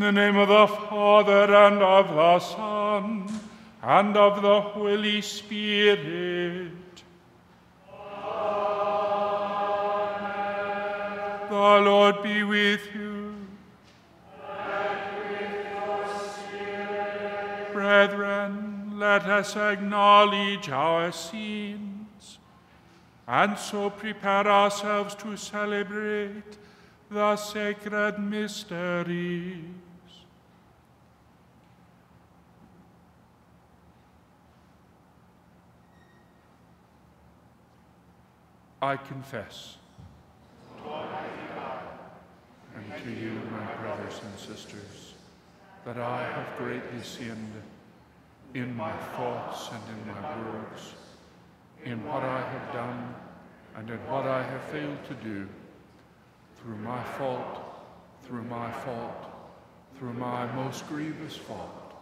In the name of the Father, and of the Son, and of the Holy Spirit. Amen. The Lord be with you. With Brethren, let us acknowledge our sins and so prepare ourselves to celebrate the sacred mysteries. I confess. And to you, my brothers and sisters, that I have greatly sinned in my thoughts and in my words, in what I have done and in what I have failed to do, through my fault, through my fault, through my most grievous fault.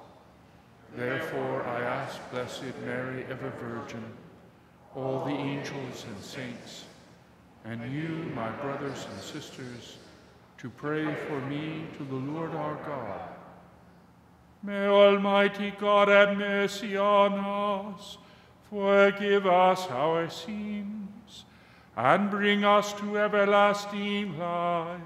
Therefore I ask Blessed Mary, ever Virgin, all the angels and saints, and you, my brothers and sisters, to pray for me to the Lord our God. May Almighty God have mercy on us, forgive us our sins, and bring us to everlasting life.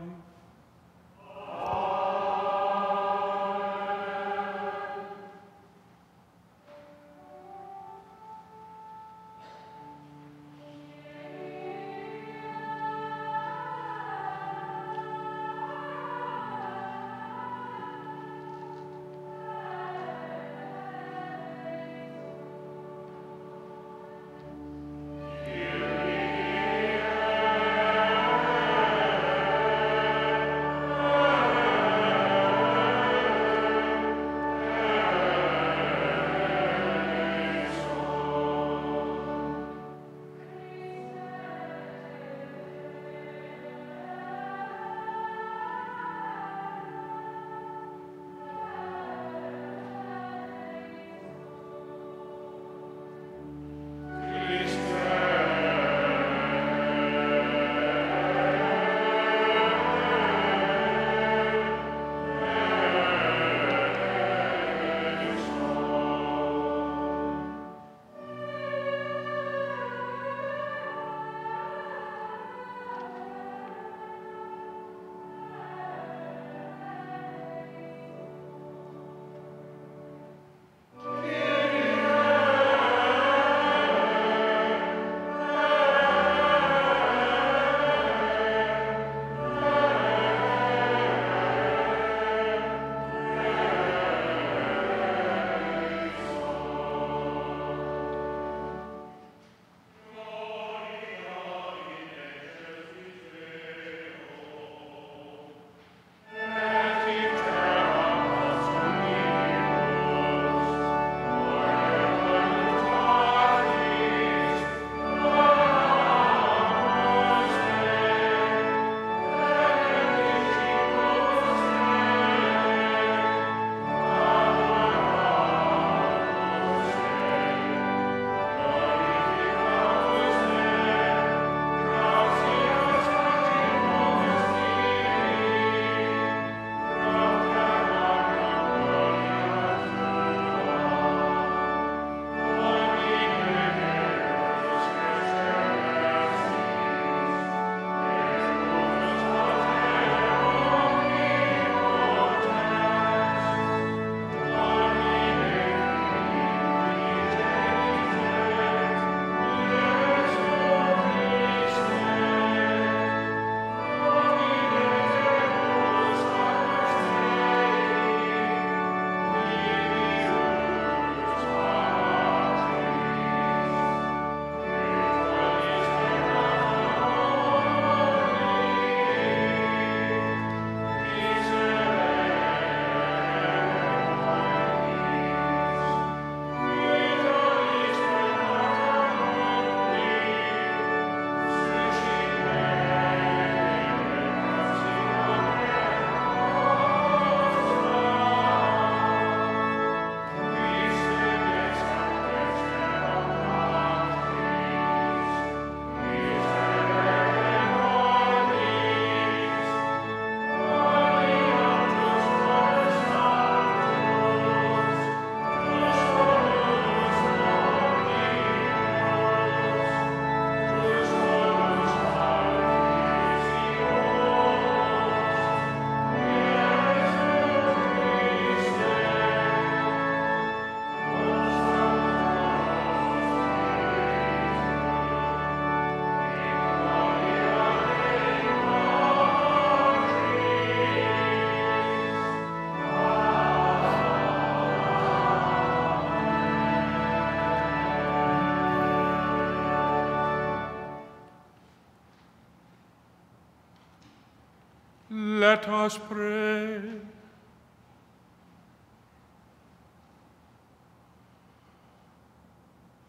Let us pray.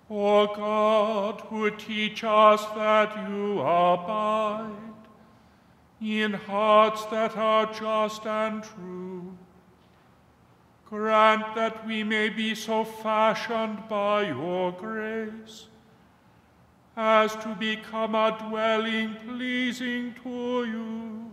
O God, who teach us that you abide in hearts that are just and true, grant that we may be so fashioned by your grace as to become a dwelling pleasing to you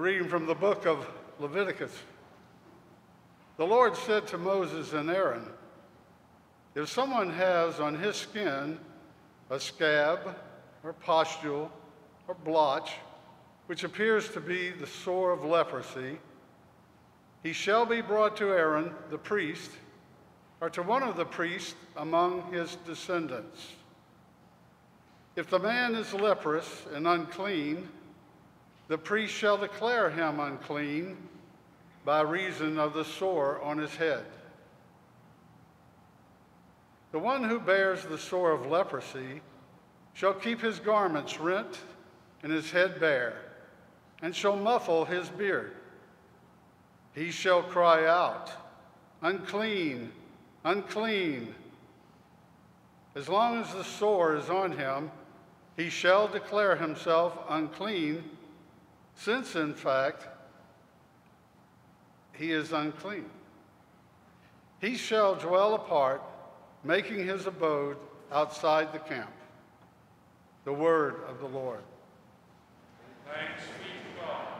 Reading from the book of Leviticus. The Lord said to Moses and Aaron, If someone has on his skin a scab or pustule or blotch, which appears to be the sore of leprosy, he shall be brought to Aaron, the priest, or to one of the priests among his descendants. If the man is leprous and unclean, the priest shall declare him unclean by reason of the sore on his head. The one who bears the sore of leprosy shall keep his garments rent and his head bare, and shall muffle his beard. He shall cry out, Unclean, unclean. As long as the sore is on him, he shall declare himself unclean since in fact he is unclean. He shall dwell apart, making his abode outside the camp. The word of the Lord. Thanks be to God.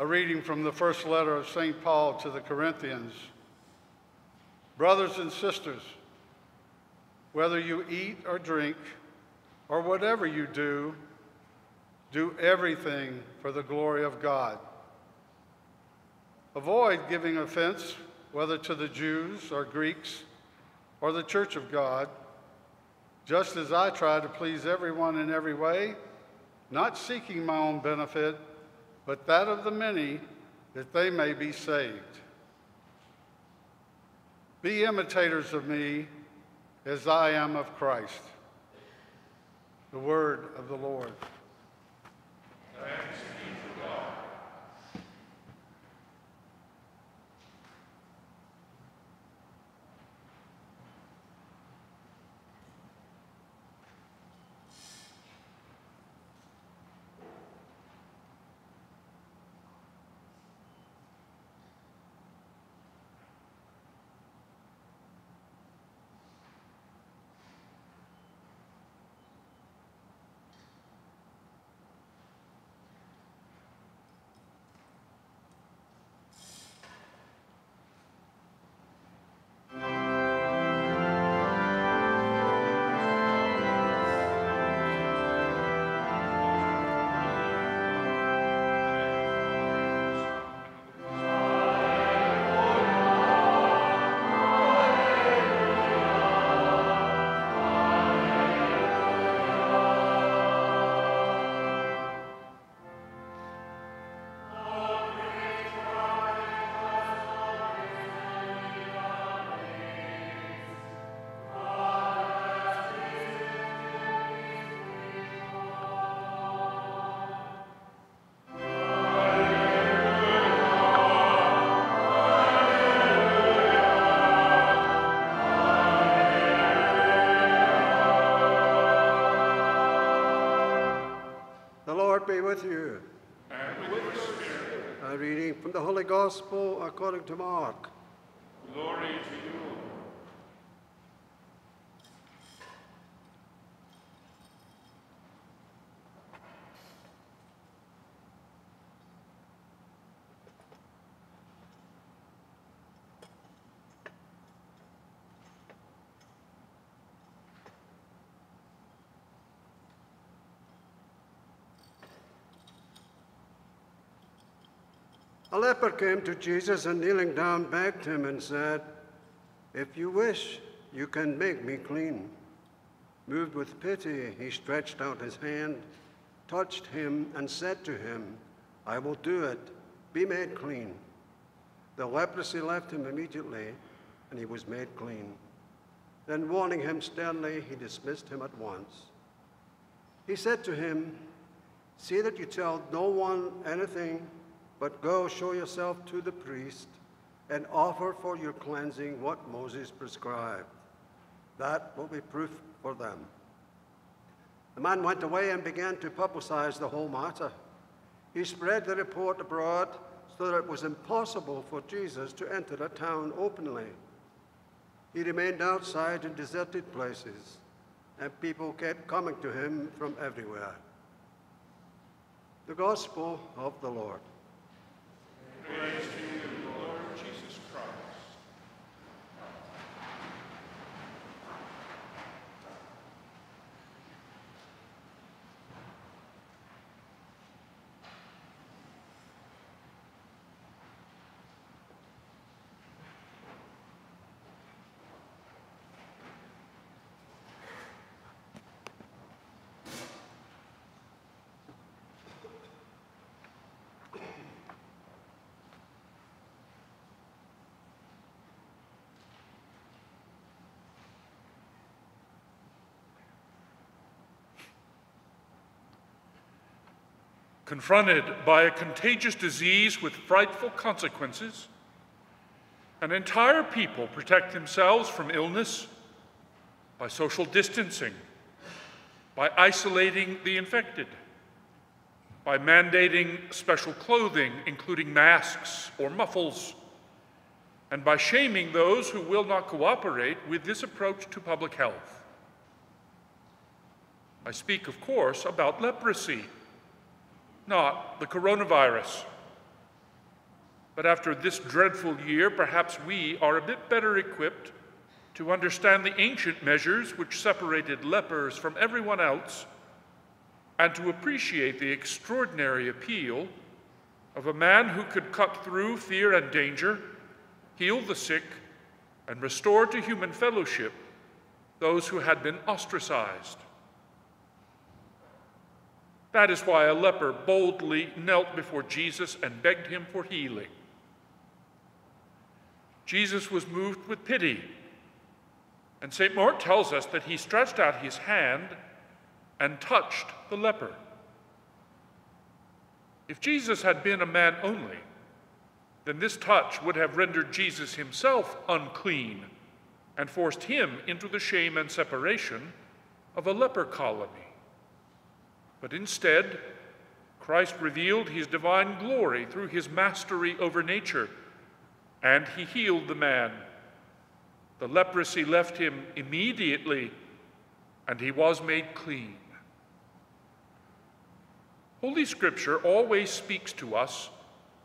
A reading from the first letter of St. Paul to the Corinthians. Brothers and sisters, whether you eat or drink, or whatever you do, do everything for the glory of God. Avoid giving offense, whether to the Jews or Greeks or the church of God, just as I try to please everyone in every way, not seeking my own benefit, but that of the many, that they may be saved. Be imitators of me as I am of Christ. The word of the Lord. Thanks with you. And with your spirit. A reading from the Holy Gospel according to Mark. Glory to you, leper came to Jesus and kneeling down begged him and said, If you wish, you can make me clean. Moved with pity, he stretched out his hand, touched him, and said to him, I will do it. Be made clean. The leprosy left him immediately, and he was made clean. Then, warning him sternly, he dismissed him at once. He said to him, See that you tell no one anything but go show yourself to the priest and offer for your cleansing what Moses prescribed. That will be proof for them. The man went away and began to publicize the whole matter. He spread the report abroad so that it was impossible for Jesus to enter the town openly. He remained outside in deserted places, and people kept coming to him from everywhere. The Gospel of the Lord. Praise to you, Lord Jesus Christ. Confronted by a contagious disease with frightful consequences, an entire people protect themselves from illness by social distancing, by isolating the infected, by mandating special clothing, including masks or muffles, and by shaming those who will not cooperate with this approach to public health. I speak, of course, about leprosy not the coronavirus, But after this dreadful year, perhaps we are a bit better equipped to understand the ancient measures which separated lepers from everyone else and to appreciate the extraordinary appeal of a man who could cut through fear and danger, heal the sick, and restore to human fellowship those who had been ostracized. That is why a leper boldly knelt before Jesus and begged him for healing. Jesus was moved with pity, and St. Mark tells us that he stretched out his hand and touched the leper. If Jesus had been a man only, then this touch would have rendered Jesus himself unclean and forced him into the shame and separation of a leper colony. But instead, Christ revealed his divine glory through his mastery over nature, and he healed the man. The leprosy left him immediately, and he was made clean. Holy Scripture always speaks to us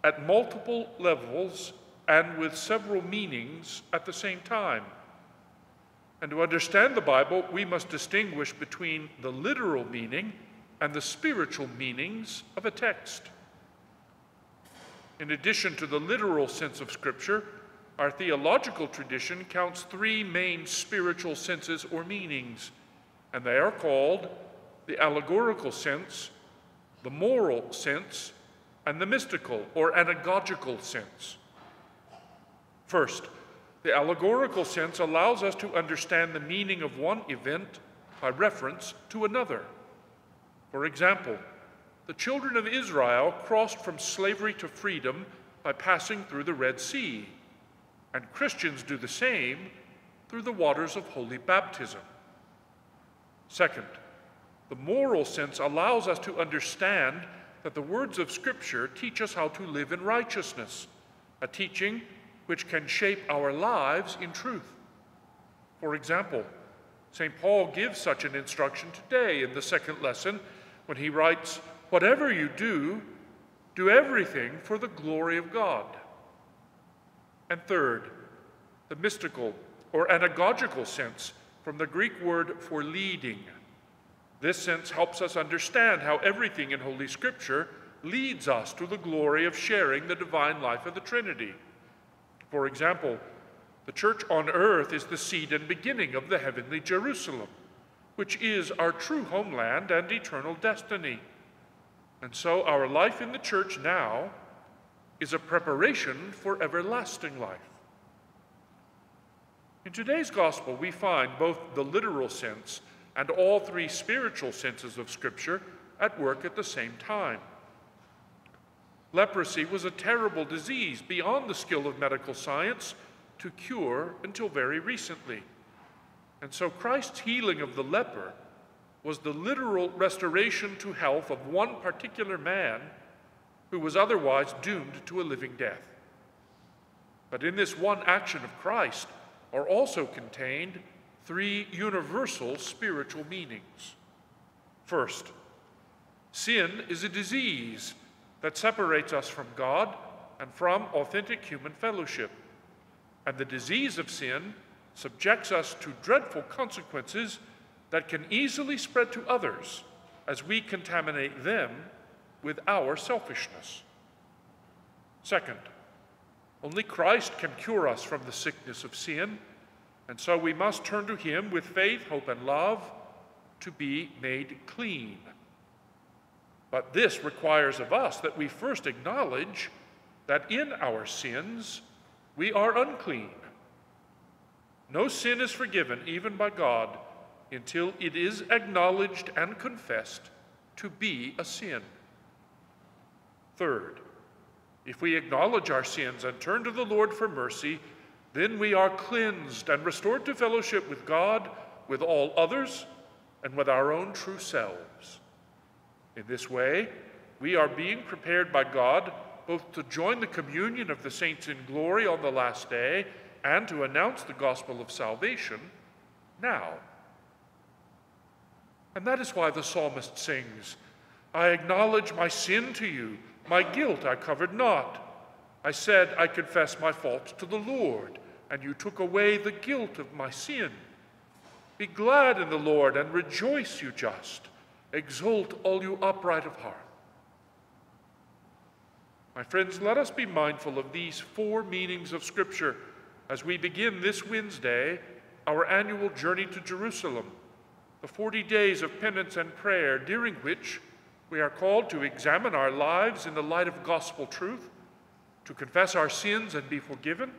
at multiple levels and with several meanings at the same time. And to understand the Bible, we must distinguish between the literal meaning and the spiritual meanings of a text. In addition to the literal sense of Scripture, our theological tradition counts three main spiritual senses or meanings, and they are called the allegorical sense, the moral sense, and the mystical or anagogical sense. First, the allegorical sense allows us to understand the meaning of one event by reference to another. For example, the children of Israel crossed from slavery to freedom by passing through the Red Sea, and Christians do the same through the waters of holy baptism. Second, the moral sense allows us to understand that the words of Scripture teach us how to live in righteousness, a teaching which can shape our lives in truth. For example, St. Paul gives such an instruction today in the second lesson when he writes, Whatever you do, do everything for the glory of God. And third, the mystical or anagogical sense from the Greek word for leading. This sense helps us understand how everything in Holy Scripture leads us to the glory of sharing the divine life of the Trinity. For example, the church on earth is the seed and beginning of the heavenly Jerusalem which is our true homeland and eternal destiny. And so our life in the church now is a preparation for everlasting life. In today's gospel, we find both the literal sense and all three spiritual senses of Scripture at work at the same time. Leprosy was a terrible disease beyond the skill of medical science to cure until very recently. And so Christ's healing of the leper was the literal restoration to health of one particular man who was otherwise doomed to a living death. But in this one action of Christ are also contained three universal spiritual meanings. First, sin is a disease that separates us from God and from authentic human fellowship. And the disease of sin subjects us to dreadful consequences that can easily spread to others as we contaminate them with our selfishness. Second, only Christ can cure us from the sickness of sin, and so we must turn to Him with faith, hope, and love to be made clean. But this requires of us that we first acknowledge that in our sins we are unclean no sin is forgiven, even by God, until it is acknowledged and confessed to be a sin. Third, if we acknowledge our sins and turn to the Lord for mercy, then we are cleansed and restored to fellowship with God, with all others, and with our own true selves. In this way, we are being prepared by God both to join the communion of the saints in glory on the last day and to announce the gospel of salvation now. And that is why the psalmist sings, I acknowledge my sin to you, my guilt I covered not. I said, I confess my faults to the Lord, and you took away the guilt of my sin. Be glad in the Lord and rejoice, you just. Exult, all you upright of heart. My friends, let us be mindful of these four meanings of Scripture as we begin this Wednesday our annual journey to Jerusalem, the 40 days of penance and prayer during which we are called to examine our lives in the light of gospel truth to confess our sins and be forgiven,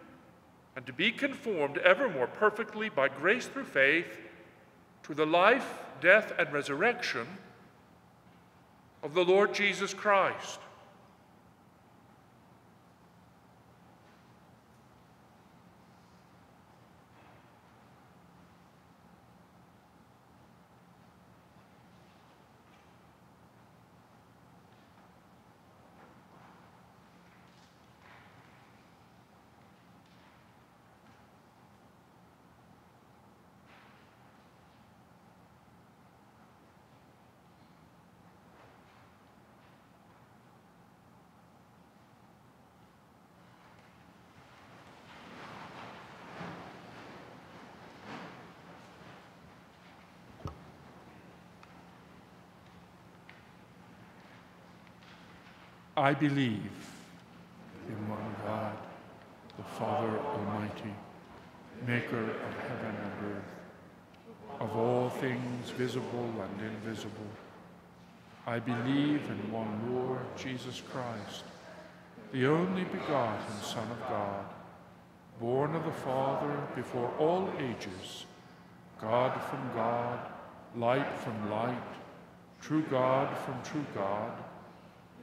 and to be conformed ever more perfectly by grace through faith to the life, death, and resurrection of the Lord Jesus Christ. I believe in one God, the Father Almighty, maker of heaven and earth, of all things visible and invisible. I believe in one Lord, Jesus Christ, the only begotten Son of God, born of the Father before all ages, God from God, light from light, true God from true God,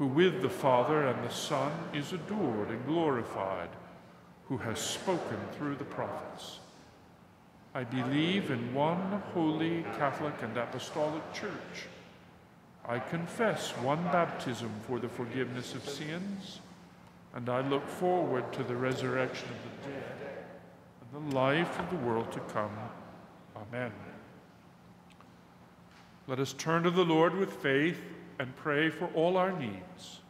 who with the Father and the Son is adored and glorified, who has spoken through the prophets. I believe in one holy Catholic and Apostolic Church. I confess one baptism for the forgiveness of sins, and I look forward to the resurrection of the dead and the life of the world to come. Amen. Let us turn to the Lord with faith and pray for all our needs.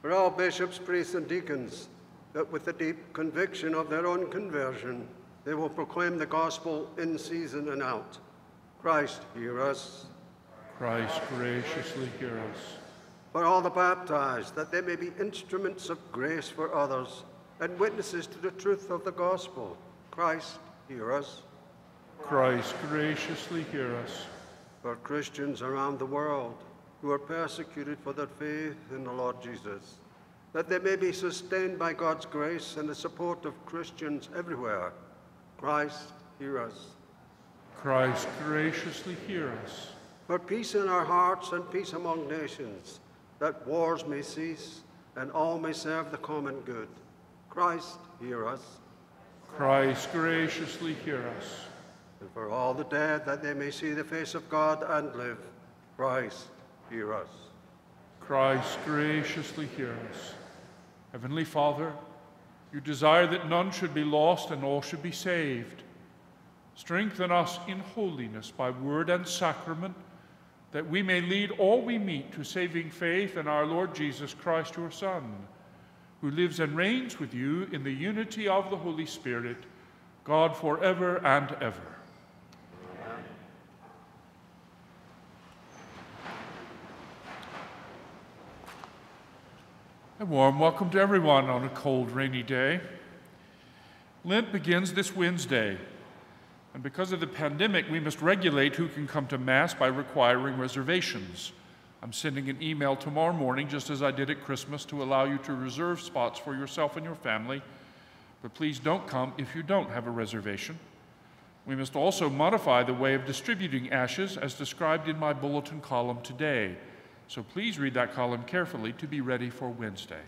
For all bishops, priests, and deacons, that with the deep conviction of their own conversion, they will proclaim the gospel in season and out. Christ, hear us. Christ, graciously hear us. For all the baptized, that they may be instruments of grace for others and witnesses to the truth of the gospel. Christ, hear us. Christ, graciously hear us. For Christians around the world, who are persecuted for their faith in the Lord Jesus, that they may be sustained by God's grace and the support of Christians everywhere. Christ, hear us. Christ, graciously hear us. For peace in our hearts and peace among nations, that wars may cease and all may serve the common good. Christ, hear us. Christ, graciously hear us. And for all the dead, that they may see the face of God and live. Christ, hear us. Christ, graciously hear us. Heavenly Father, you desire that none should be lost and all should be saved. Strengthen us in holiness by word and sacrament, that we may lead all we meet to saving faith in our Lord Jesus Christ, your Son, who lives and reigns with you in the unity of the Holy Spirit, God forever and ever. A warm welcome to everyone on a cold, rainy day. Lent begins this Wednesday, and because of the pandemic, we must regulate who can come to Mass by requiring reservations. I'm sending an email tomorrow morning, just as I did at Christmas, to allow you to reserve spots for yourself and your family. But please don't come if you don't have a reservation. We must also modify the way of distributing ashes as described in my bulletin column today. So please read that column carefully to be ready for Wednesday.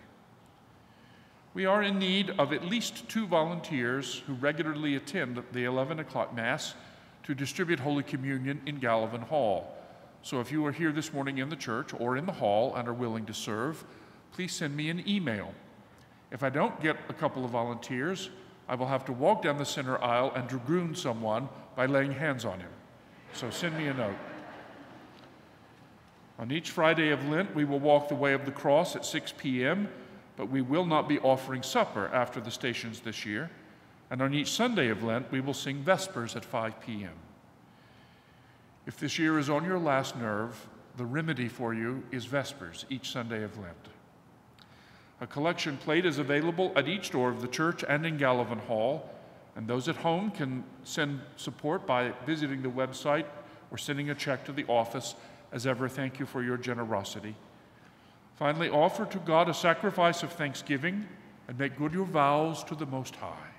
We are in need of at least two volunteers who regularly attend the 11 o'clock Mass to distribute Holy Communion in Gallivan Hall. So if you are here this morning in the church or in the hall and are willing to serve, please send me an email. If I don't get a couple of volunteers, I will have to walk down the center aisle and dragoon someone by laying hands on him. So send me a note. On each Friday of Lent, we will walk the way of the cross at 6 p.m., but we will not be offering supper after the stations this year. And on each Sunday of Lent, we will sing Vespers at 5 p.m. If this year is on your last nerve, the remedy for you is Vespers each Sunday of Lent. A collection plate is available at each door of the church and in Gallivan Hall, and those at home can send support by visiting the website or sending a check to the office. As ever, thank you for your generosity. Finally, offer to God a sacrifice of thanksgiving and make good your vows to the Most High.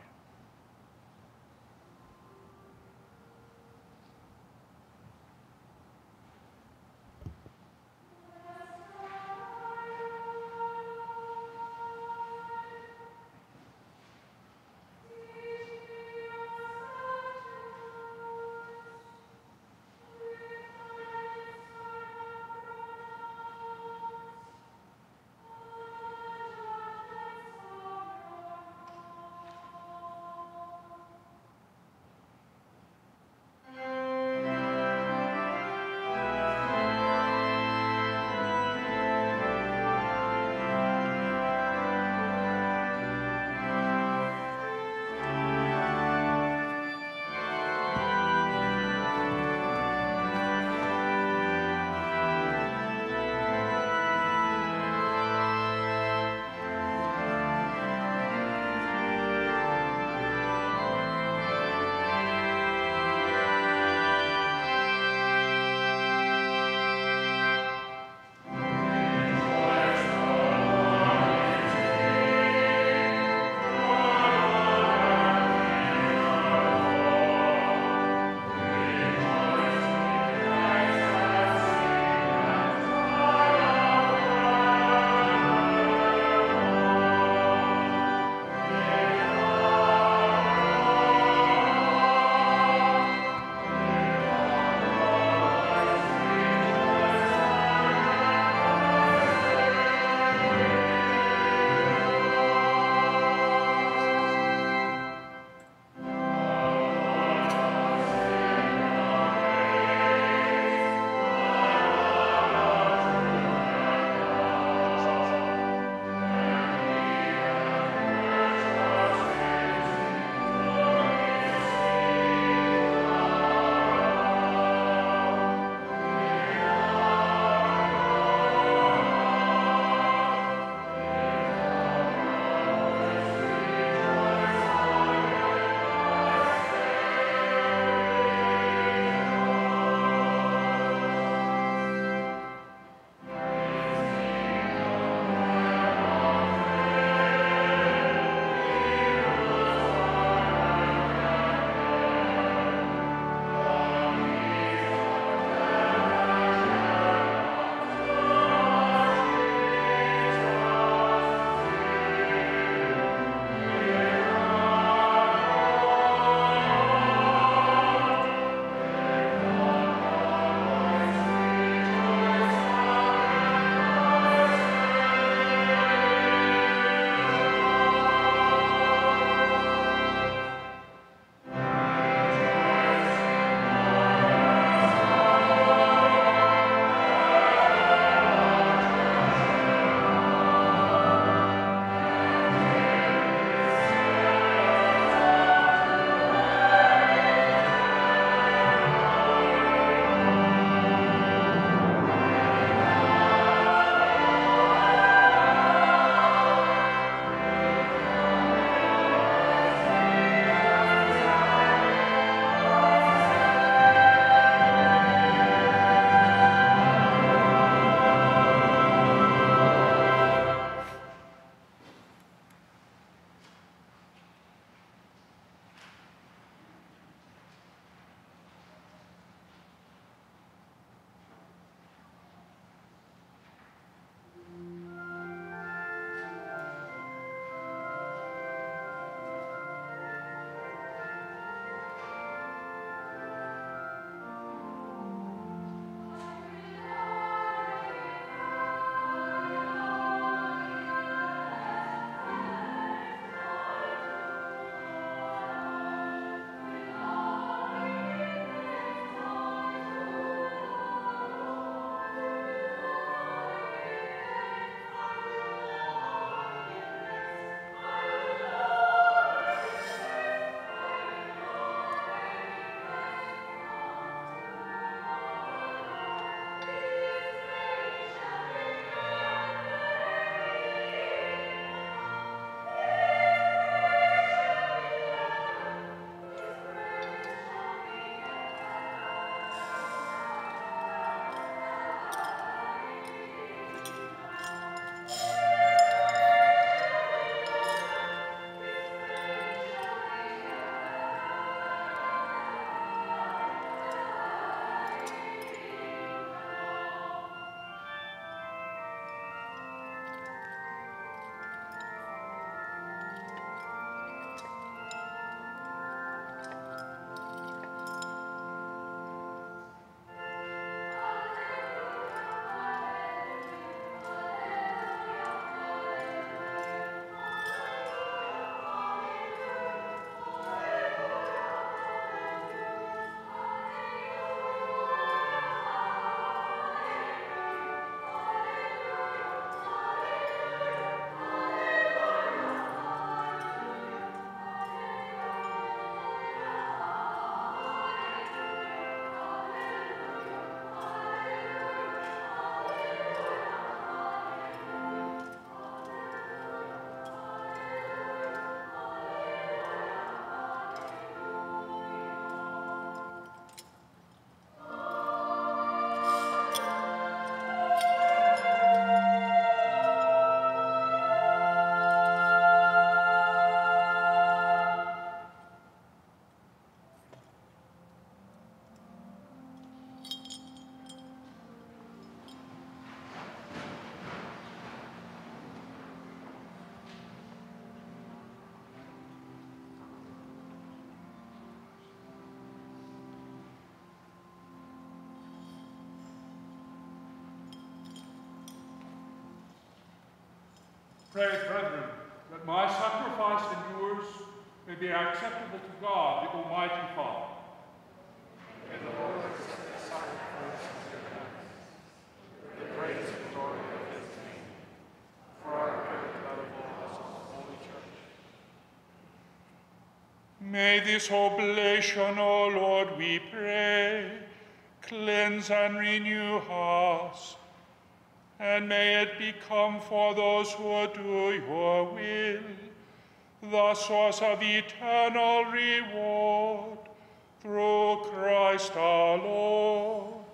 Pray, brethren, that my sacrifice and yours may be acceptable to God, the Almighty Father. May the Lord accept the sacrifice of your hands, the praise and glory of his name, for our good and that of all us in the Holy Church. May this oblation, O Lord, we pray, cleanse and renew us, and may it become for those who do your will the source of eternal reward through Christ our Lord.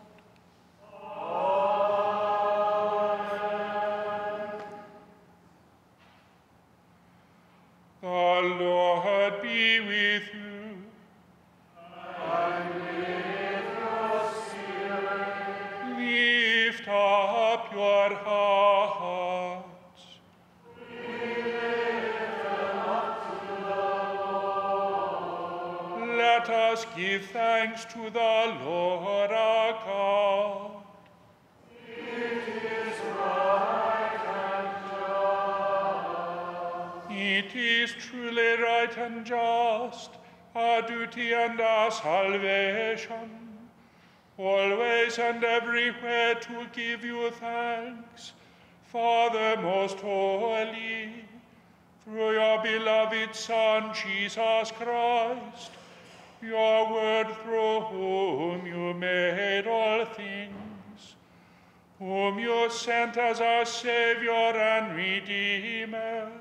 To the Lord our God. It is right and just. It is truly right and just, our duty and our salvation, always and everywhere to give you thanks, Father most holy, through your beloved Son, Jesus Christ, your word through whom you made all things, whom you sent as our Savior and Redeemer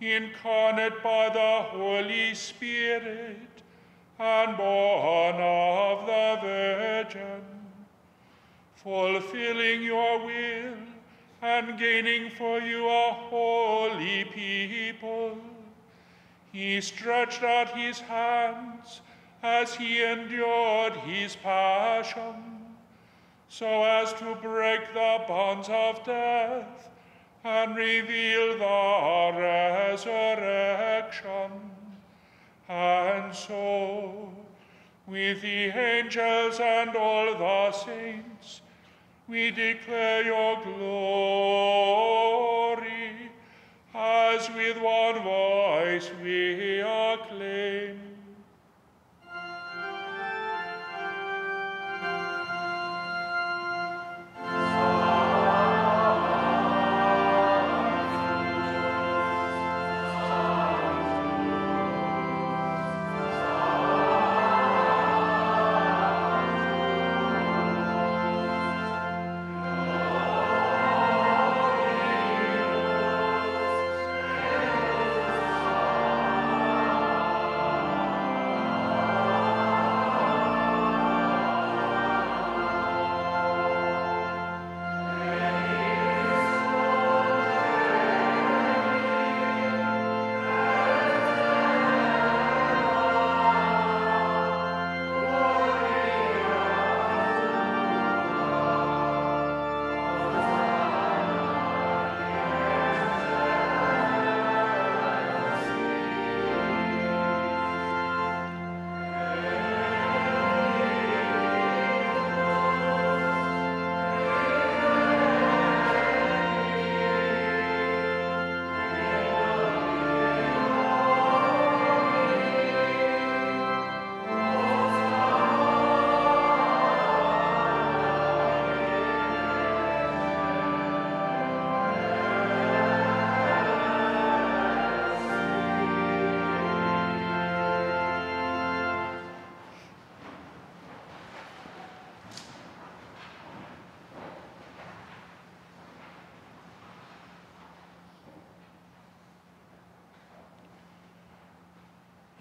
incarnate by the Holy Spirit and born of the Virgin, fulfilling your will and gaining for you a holy people. He stretched out his hands as he endured his passion, so as to break the bonds of death and reveal the resurrection. And so, with the angels and all the saints, we declare your glory, as with one voice we acclaim.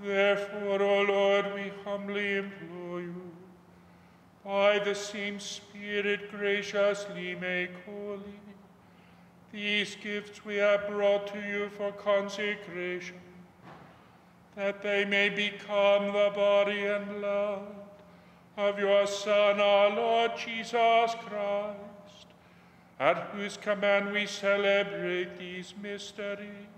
Therefore, O Lord, we humbly implore you, by the same Spirit graciously make holy These gifts we have brought to you for consecration, that they may become the body and blood of your Son, our Lord Jesus Christ, at whose command we celebrate these mysteries.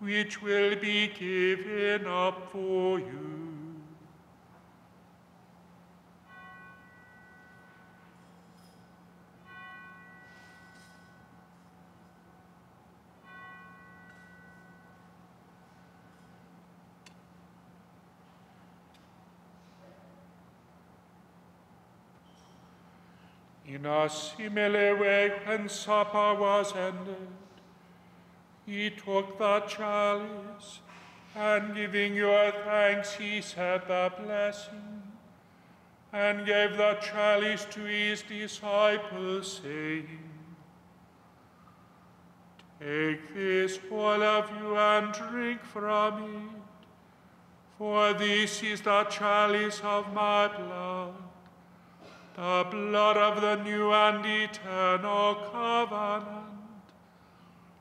which will be given up for you. In similar way, when supper was ended, he took the chalice, and giving you thanks, he said the blessing, and gave the chalice to his disciples, saying, Take this, all of you, and drink from it, for this is the chalice of my blood the blood of the new and eternal covenant,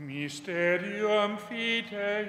mysterium fidei.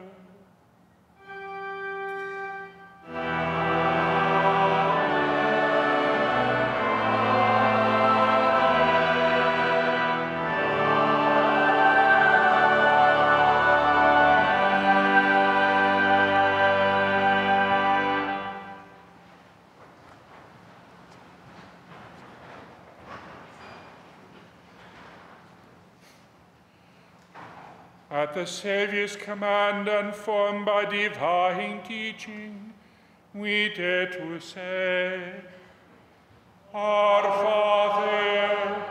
At the Saviour's command and formed by divine teaching, we dare to say, Our Father,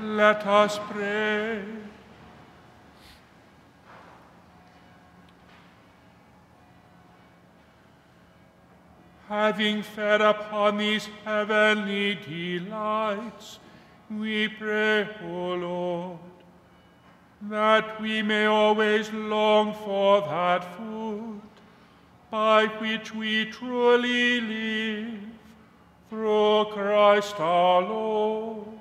Let us pray. Having fed upon these heavenly delights, we pray, O Lord, that we may always long for that food by which we truly live through Christ our Lord.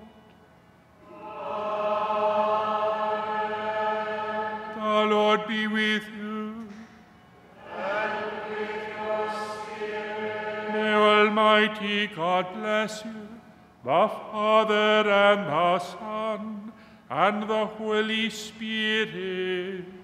Lord be with you. And with your spirit. May Almighty God bless you, the Father and the Son and the Holy Spirit.